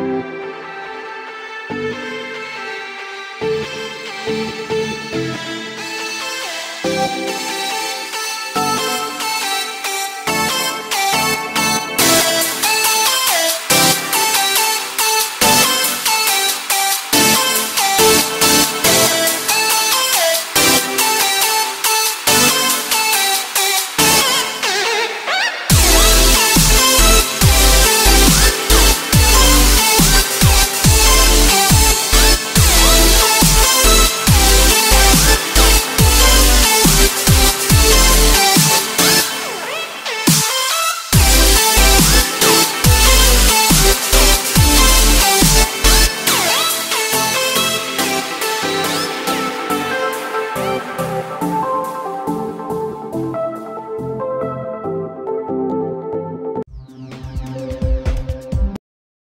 Thank you. Bye.